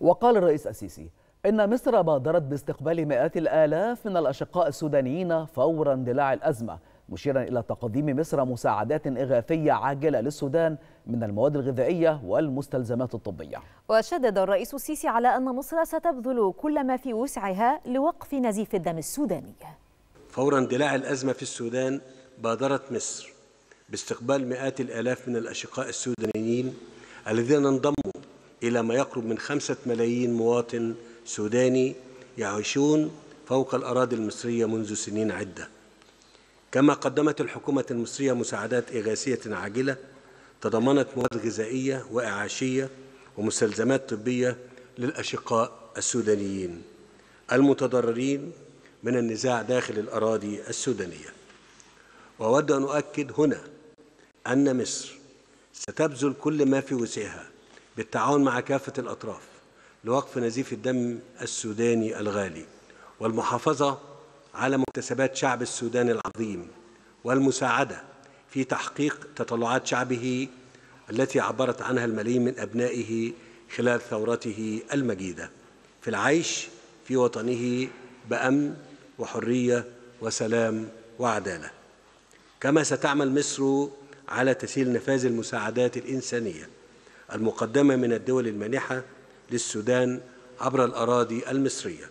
وقال الرئيس السيسي إن مصر بادرت باستقبال مئات الآلاف من الأشقاء السودانيين فور اندلاع الأزمة مشيرا إلى تقديم مصر مساعدات إغاثية عاجلة للسودان من المواد الغذائية والمستلزمات الطبية. وشدد الرئيس السيسي على أن مصر ستبذل كل ما في وسعها لوقف نزيف الدم السوداني. فور اندلاع الأزمة في السودان بادرت مصر باستقبال مئات الآلاف من الأشقاء السودانيين الذين انضموا إلى ما يقرب من خمسة ملايين مواطن سوداني يعيشون فوق الأراضي المصرية منذ سنين عدة. كما قدمت الحكومة المصرية مساعدات إغاثية عاجلة تضمنت مواد غذائية وإعاشية ومستلزمات طبية للأشقاء السودانيين المتضررين من النزاع داخل الأراضي السودانية. وأود أن أؤكد هنا أن مصر ستبذل كل ما في وسعها بالتعاون مع كافة الأطراف لوقف نزيف الدم السوداني الغالي والمحافظة على مكتسبات شعب السودان العظيم والمساعدة في تحقيق تطلعات شعبه التي عبرت عنها الملايين من أبنائه خلال ثورته المجيدة في العيش في وطنه بأمن وحرية وسلام وعدالة. كما ستعمل مصر على تسهيل نفاذ المساعدات الإنسانية المقدمة من الدول المانحة للسودان عبر الأراضي المصرية.